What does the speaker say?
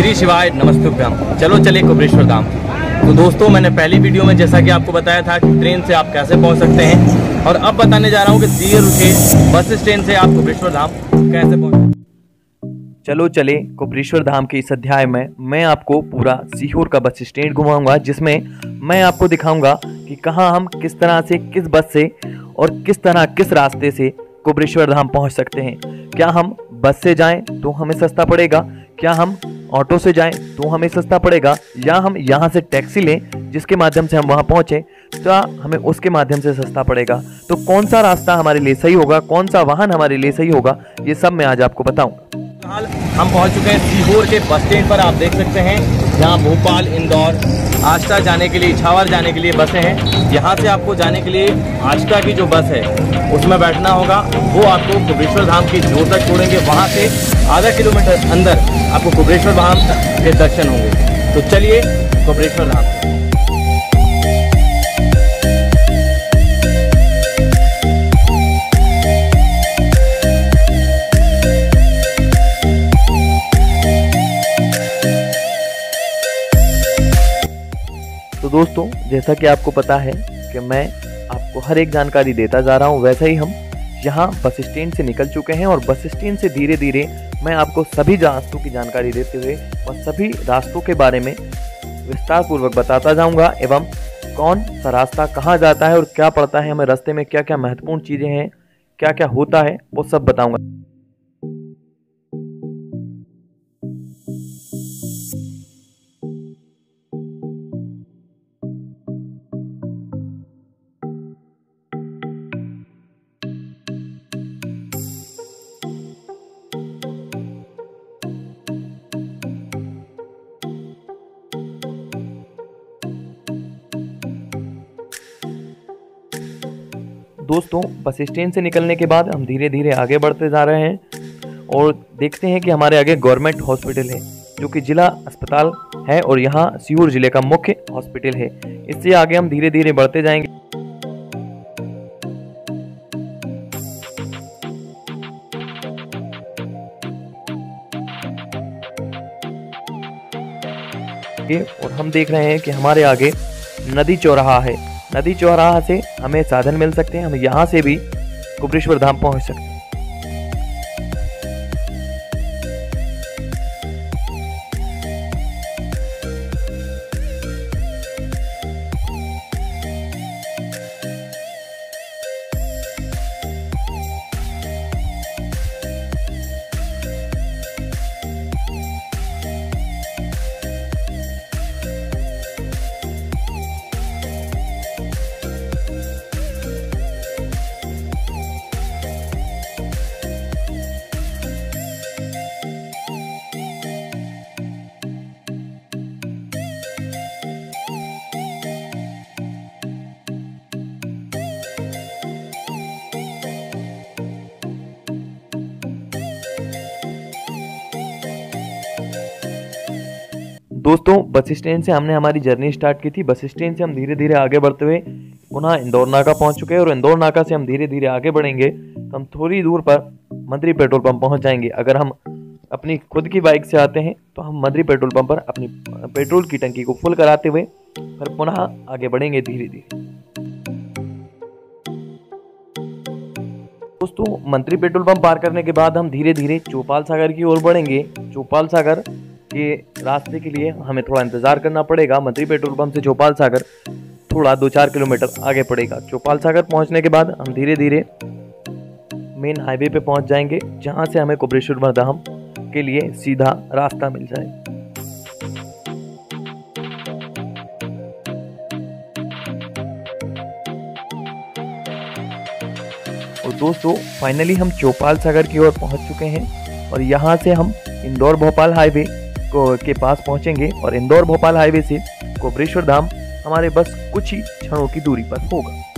श्री शिवाय नमस्तुभ्यम। चलो चले कुबरेश्वर धाम। तो दोस्तों, मैंने पहली वीडियो में जैसा कि आपको बताया था कि ट्रेन से आप कैसे पहुँच सकते हैं, और अब बताने जा रहा हूँ कि दिए रुके बस स्टैंड से आप कुबरेश्वर धाम कैसे पहुँच चलो चले कुबरेश्वर धाम के इस अध्याय में, मैं आपको पूरा सीहोर का बस स्टैंड घुमाऊँगा, जिसमें मैं आपको दिखाऊँगा कि कहाँ हम किस तरह से, किस बस से और किस तरह, किस रास्ते से कुबरेश्वर धाम पहुँच सकते हैं। क्या हम बस से जाएँ तो हमें सस्ता पड़ेगा? क्या हम ऑटो से जाएँ तो हमें सस्ता पड़ेगा, या हम यहाँ से टैक्सी लें जिसके माध्यम से हम वहाँ पहुँचें तो हमें उसके माध्यम से सस्ता पड़ेगा? तो कौन सा रास्ता हमारे लिए सही होगा, कौन सा वाहन हमारे लिए सही होगा, ये सब मैं आज आपको बताऊँगा हम पहुँच चुके हैं सीहोर के बस स्टैंड पर, आप देख सकते हैं, जहाँ भोपाल, इंदौर आष्टा जाने के लिए, इछावर जाने के लिए बसें हैं। यहाँ से आपको जाने के लिए आष्टा की जो बस है, उसमें बैठना होगा। वो आपको कुबेश्वर धाम की ज़ोर तक छोड़ेंगे। वहाँ से आधा किलोमीटर अंदर आपको कुबेश्वर धाम के दर्शन होंगे। तो चलिए कुबेश्वर धाम। दोस्तों, जैसा कि आपको पता है कि मैं आपको हर एक जानकारी देता जा रहा हूँ, वैसे ही हम यहाँ बस स्टैंड से निकल चुके हैं और बस स्टैंड से धीरे धीरे मैं आपको सभी रास्तों की जानकारी देते हुए और सभी रास्तों के बारे में विस्तार पूर्वक बताता जाऊँगा एवं कौन सा रास्ता कहाँ जाता है और क्या पड़ता है, हमें रास्ते में क्या क्या महत्वपूर्ण चीज़ें हैं क्या क्या होता है, वो सब बताऊँगा। दोस्तों, बस स्टैंड से निकलने के बाद हम धीरे धीरे आगे बढ़ते जा रहे हैं और देखते हैं कि हमारे आगे गवर्नमेंट हॉस्पिटल है, जो कि जिला अस्पताल है और यहाँ सीहोर ज़िले का मुख्य हॉस्पिटल है। इससे आगे हम धीरे धीरे बढ़ते जाएँगे। और हम देख रहे हैं कि हमारे आगे नदी चौराहा है। नदी चौराहा से हमें साधन मिल सकते हैं, हम यहाँ से भी कुबरेश्वर धाम पहुँच सकते हैं। दोस्तों, बस स्टैंड से हमने हमारी जर्नी स्टार्ट की थी। बस स्टैंड से हम धीरे धीरे आगे बढ़ते हुए पुनः इंदौर नाका पहुँच चुके हैं और इंदौर नाका से हम धीरे धीरे आगे बढ़ेंगे। तो हम थोड़ी दूर पर मंत्री पेट्रोल पंप पहुँच जाएँगे। अगर हम अपनी खुद की बाइक से आते हैं तो हम मंत्री पेट्रोल पंप पर अपनी पेट्रोल की टंकी को फुल कराते हुए फिर पुनः आगे बढ़ेंगे धीरे धीरे दोस्तों, मंत्री पेट्रोल पंप पार करने के बाद हम धीरे धीरे चौपाल सागर की ओर बढ़ेंगे। चौपाल सागर के रास्ते के लिए हमें थोड़ा इंतज़ार करना पड़ेगा। मंत्री पेट्रोल पंप से चौपाल सागर थोड़ा दो चार किलोमीटर आगे पड़ेगा। चौपाल सागर पहुँचने के बाद हम धीरे धीरे मेन हाईवे पे पहुँच जाएँगे, जहाँ से हमें कुबरेश्वर धाम के लिए सीधा रास्ता मिल जाए। और दोस्तों फाइनली हम चौपाल सागर की ओर पहुँच चुके हैं और यहाँ से हम इंदौर भोपाल हाईवे के पास पहुँचेंगे और इंदौर भोपाल हाईवे से कोबरेश्वर धाम हमारे बस कुछ ही क्षणों की दूरी पर होगा।